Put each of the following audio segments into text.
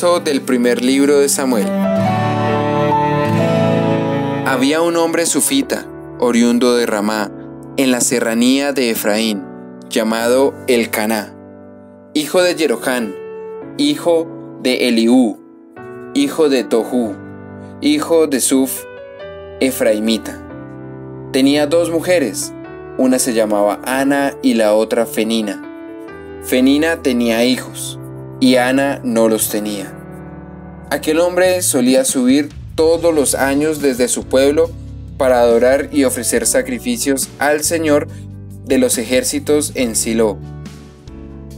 Del primer libro de Samuel. Había un hombre sufita, oriundo de Ramá, en la serranía de Efraín, llamado Elcaná, hijo de Jerohán, hijo de Eliú, hijo de Tohu, hijo de Suf, Efraimita. Tenía dos mujeres, una se llamaba Ana y la otra Fenina. Fenina tenía hijos y Ana no los tenía. Aquel hombre solía subir todos los años desde su pueblo para adorar y ofrecer sacrificios al Señor de los ejércitos en Silo,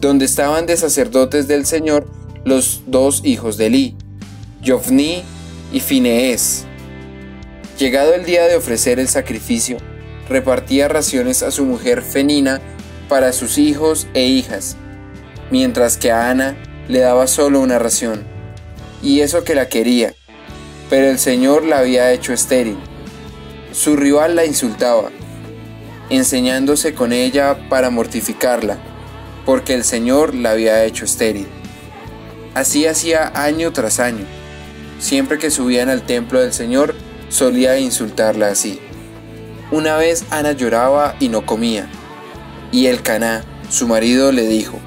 donde estaban de sacerdotes del Señor los dos hijos de Eli, Jofni y Finees. Llegado el día de ofrecer el sacrificio, repartía raciones a su mujer Fenina para sus hijos e hijas, mientras que a Ana le daba solo una ración, y eso que la quería, pero el Señor la había hecho estéril. Su rival la insultaba, enseñándose con ella para mortificarla, porque el Señor la había hecho estéril. Así hacía año tras año. Siempre que subían al templo del Señor, solía insultarla así. Una vez Ana lloraba y no comía, y el Caná, su marido, le dijo,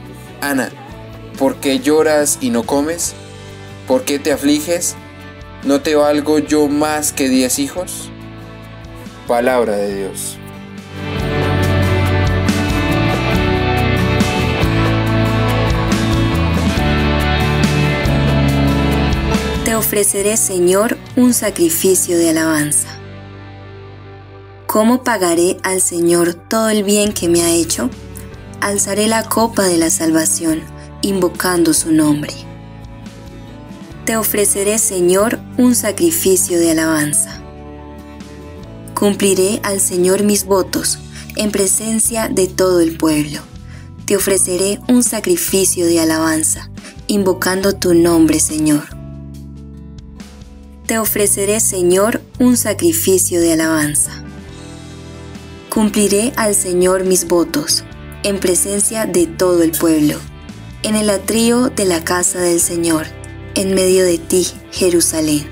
Ana, ¿por qué lloras y no comes? ¿Por qué te afliges? ¿No te valgo yo más que diez hijos? Palabra de Dios. Te ofreceré, Señor, un sacrificio de alabanza. ¿Cómo pagaré al Señor todo el bien que me ha hecho? Alzaré la copa de la salvación, invocando su nombre. Te ofreceré, Señor, un sacrificio de alabanza. Cumpliré al Señor mis votos en presencia de todo el pueblo. Te ofreceré un sacrificio de alabanza, invocando tu nombre, Señor. Te ofreceré, Señor, un sacrificio de alabanza. Cumpliré al Señor mis votos, en presencia de todo el pueblo, en el atrio de la casa del Señor, en medio de ti, Jerusalén.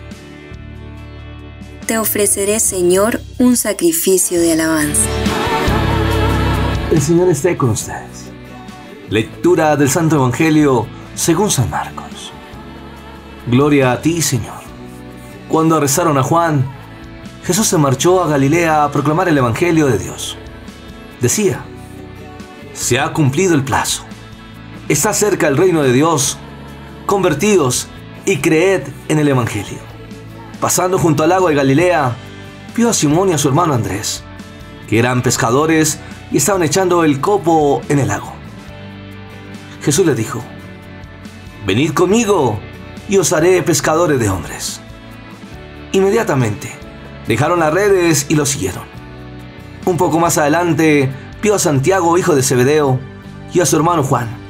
Te ofreceré, Señor, un sacrificio de alabanza. El Señor esté con ustedes. Lectura del Santo Evangelio según San Marcos. Gloria a ti, Señor. Cuando arrestaron a Juan, Jesús se marchó a Galilea a proclamar el Evangelio de Dios. Decía, se ha cumplido el plazo. Está cerca el reino de Dios. Convertidos y creed en el Evangelio. Pasando junto al lago de Galilea, vio a Simón y a su hermano Andrés, que eran pescadores y estaban echando el copo en el lago. Jesús les dijo, Venid conmigo y os haré pescadores de hombres. Inmediatamente dejaron las redes y lo siguieron. Un poco más adelante vio a Santiago, hijo de Zebedeo, y a su hermano Juan,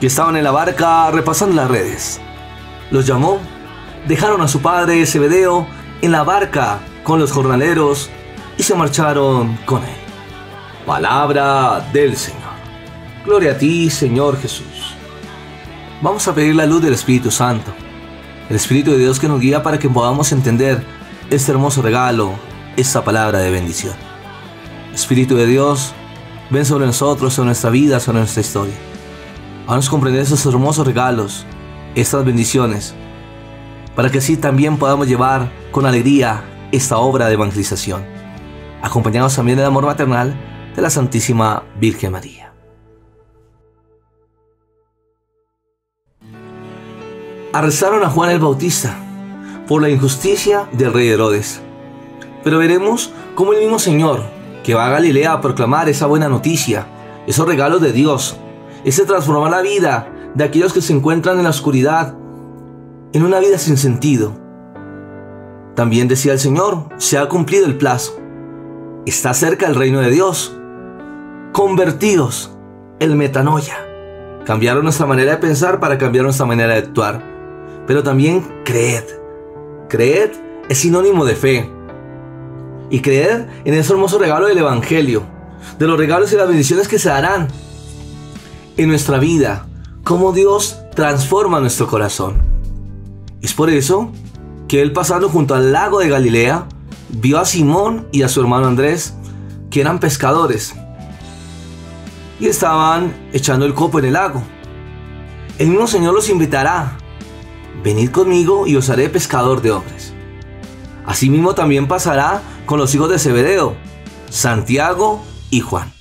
que estaban en la barca repasando las redes. Los llamó, dejaron a su padre Zebedeo en la barca con los jornaleros y se marcharon con él. Palabra del Señor. Gloria a ti, Señor Jesús. Vamos a pedir la luz del Espíritu Santo, el Espíritu de Dios que nos guía para que podamos entender este hermoso regalo, esta palabra de bendición. Espíritu de Dios, ven sobre nosotros, sobre nuestra vida, sobre nuestra historia. Haznos comprender esos hermosos regalos, estas bendiciones, para que así también podamos llevar con alegría esta obra de evangelización, acompañados también del amor maternal de la Santísima Virgen María. Arrestaron a Juan el Bautista por la injusticia del rey Herodes. Pero veremos cómo el mismo Señor, que va a Galilea a proclamar esa buena noticia, esos regalos de Dios, ese transformar la vida de aquellos que se encuentran en la oscuridad, en una vida sin sentido. También decía el Señor, se ha cumplido el plazo. Está cerca el reino de Dios. Convertidos, el metanoia. Cambiaron nuestra manera de pensar para cambiar nuestra manera de actuar. Pero también creed. Creed es sinónimo de fe. Y creed en ese hermoso regalo del Evangelio, de los regalos y las bendiciones que se darán en nuestra vida, cómo Dios transforma nuestro corazón. Es por eso que él pasando junto al lago de Galilea, vio a Simón y a su hermano Andrés, que eran pescadores, y estaban echando el copo en el lago. El mismo Señor los invitará, venid conmigo y os haré pescador de hombres. Asimismo también pasará con los hijos de Zebedeo, Santiago y Juan.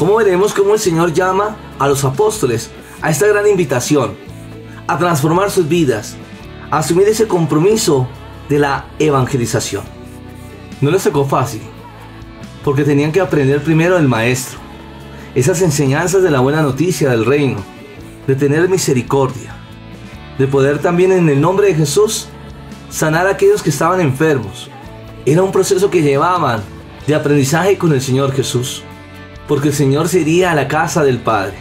¿Cómo veremos cómo el Señor llama a los apóstoles a esta gran invitación, a transformar sus vidas, a asumir ese compromiso de la evangelización? No les tocó fácil, porque tenían que aprender primero del Maestro, esas enseñanzas de la buena noticia del reino, de tener misericordia, de poder también en el nombre de Jesús sanar a aquellos que estaban enfermos. Era un proceso que llevaban de aprendizaje con el Señor Jesús, porque el Señor se iría a la casa del Padre.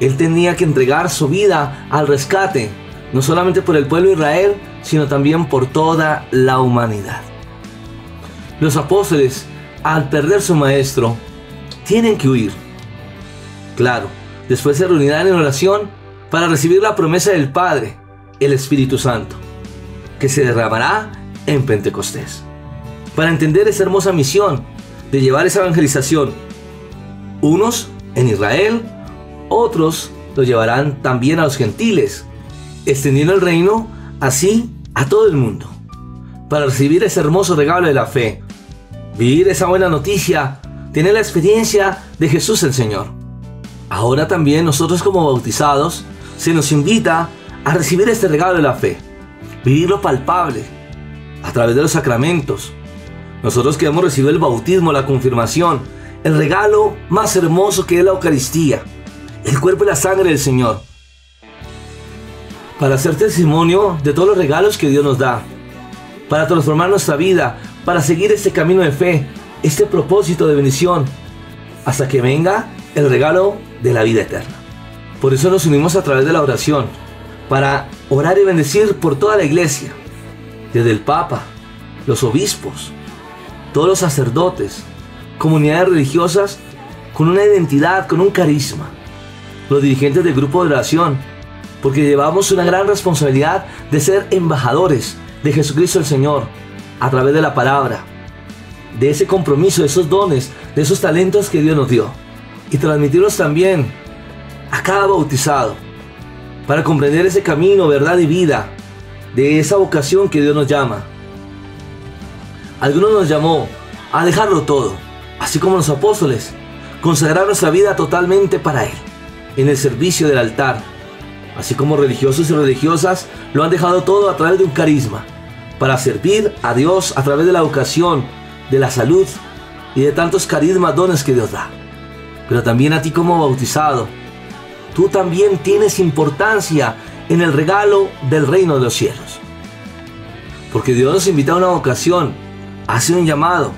Él tenía que entregar su vida al rescate, no solamente por el pueblo de Israel, sino también por toda la humanidad. Los apóstoles, al perder su maestro, tienen que huir. Claro, después se reunirán en oración para recibir la promesa del Padre, el Espíritu Santo, que se derramará en Pentecostés. Para entender esa hermosa misión de llevar esa evangelización, unos en Israel, otros lo llevarán también a los gentiles, extendiendo el reino así a todo el mundo, para recibir ese hermoso regalo de la fe, vivir esa buena noticia, tener la experiencia de Jesús el Señor. Ahora también nosotros como bautizados se nos invita a recibir este regalo de la fe, vivirlo palpable a través de los sacramentos. Nosotros que hemos recibido el bautismo, la confirmación, el regalo más hermoso que es la Eucaristía, el cuerpo y la sangre del Señor, para hacer testimonio de todos los regalos que Dios nos da, para transformar nuestra vida, para seguir este camino de fe, este propósito de bendición, hasta que venga el regalo de la vida eterna. Por eso nos unimos a través de la oración, para orar y bendecir por toda la iglesia, desde el Papa, los obispos, todos los sacerdotes, comunidades religiosas con una identidad, con un carisma, los dirigentes del grupo de oración, porque llevamos una gran responsabilidad de ser embajadores de Jesucristo el Señor a través de la palabra, de ese compromiso, de esos dones, de esos talentos que Dios nos dio, y transmitirlos también a cada bautizado, para comprender ese camino, verdad y vida, de esa vocación que Dios nos llama. Algunos nos llamó a dejarlo todo, así como los apóstoles, consagrar nuestra vida totalmente para Él, en el servicio del altar, así como religiosos y religiosas lo han dejado todo a través de un carisma, para servir a Dios a través de la vocación, de la salud y de tantos carismas, dones que Dios da. Pero también a ti como bautizado, tú también tienes importancia en el regalo del reino de los cielos. Porque Dios nos invita a una vocación, hace un llamado,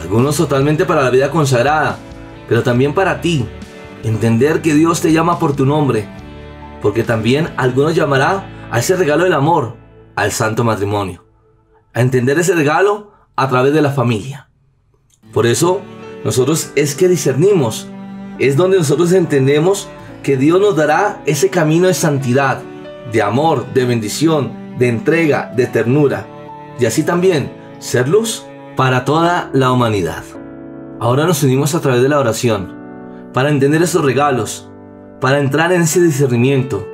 algunos totalmente para la vida consagrada, pero también para ti, entender que Dios te llama por tu nombre, porque también algunos llamará a ese regalo del amor, al santo matrimonio, a entender ese regalo a través de la familia. Por eso, nosotros es que discernimos, es donde nosotros entendemos que Dios nos dará ese camino de santidad, de amor, de bendición, de entrega, de ternura, y así también ser luz para toda la humanidad. Ahora nos unimos a través de la oración, para entender esos regalos, para entrar en ese discernimiento,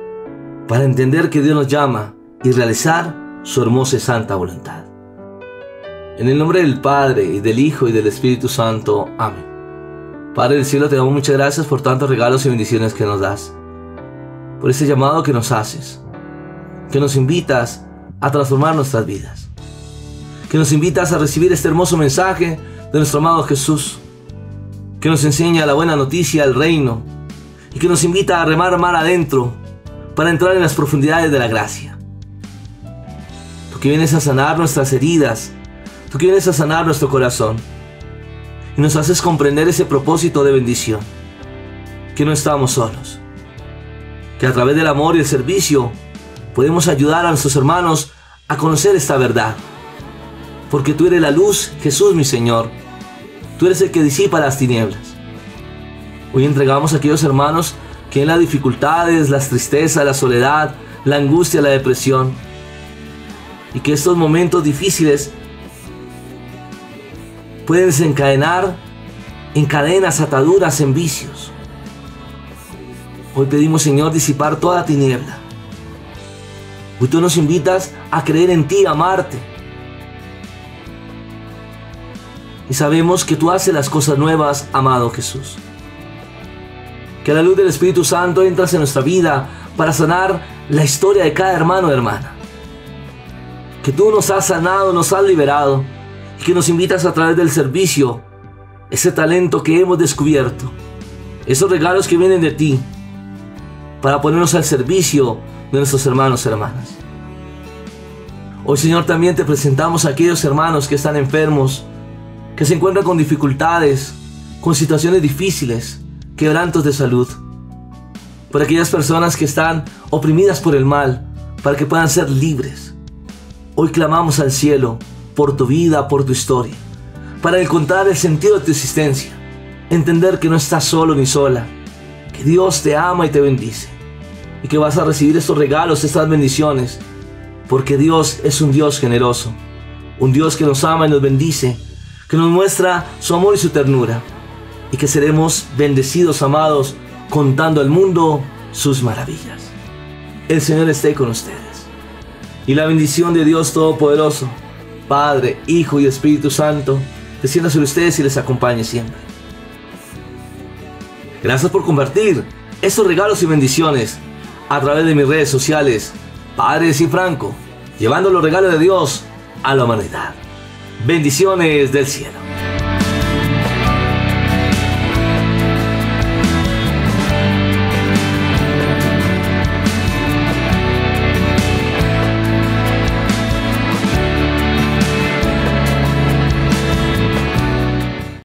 para entender que Dios nos llama y realizar su hermosa y santa voluntad. En el nombre del Padre, y del Hijo, y del Espíritu Santo. Amén. Padre del cielo, te damos muchas gracias por tantos regalos y bendiciones que nos das, por ese llamado que nos haces, que nos invitas a transformar nuestras vidas, que nos invitas a recibir este hermoso mensaje de nuestro amado Jesús, que nos enseña la buena noticia del reino y que nos invita a remar mar adentro para entrar en las profundidades de la gracia. Tú que vienes a sanar nuestras heridas, tú que vienes a sanar nuestro corazón y nos haces comprender ese propósito de bendición, que no estamos solos, que a través del amor y el servicio podemos ayudar a nuestros hermanos a conocer esta verdad, porque tú eres la luz, Jesús mi Señor, tú eres el que disipa las tinieblas. Hoy entregamos a aquellos hermanos que en las dificultades, las tristezas, la soledad, la angustia, la depresión, y que estos momentos difíciles pueden desencadenar en cadenas, ataduras, en vicios. Hoy pedimos, Señor, disipar toda tiniebla. Hoy tú nos invitas a creer en ti, amarte. Y sabemos que tú haces las cosas nuevas, amado Jesús. Que la luz del Espíritu Santo entras en nuestra vida para sanar la historia de cada hermano o hermana. Que tú nos has sanado, nos has liberado y que nos invitas a través del servicio, ese talento que hemos descubierto, esos regalos que vienen de ti, para ponernos al servicio de nuestros hermanos y hermanas. Hoy Señor también te presentamos a aquellos hermanos que están enfermos, que se encuentran con dificultades, con situaciones difíciles, quebrantos de salud. Por aquellas personas que están oprimidas por el mal, para que puedan ser libres. Hoy clamamos al cielo por tu vida, por tu historia, para encontrar el sentido de tu existencia, entender que no estás solo ni sola, que Dios te ama y te bendice, y que vas a recibir estos regalos, estas bendiciones, porque Dios es un Dios generoso, un Dios que nos ama y nos bendice, que nos muestra su amor y su ternura, y que seremos bendecidos, amados, contando al mundo sus maravillas. El Señor esté con ustedes. Y la bendición de Dios Todopoderoso, Padre, Hijo y Espíritu Santo, descienda sobre ustedes y les acompañe siempre. Gracias por compartir estos regalos y bendiciones a través de mis redes sociales, Padre y Franco, llevando los regalos de Dios a la humanidad. Bendiciones del cielo.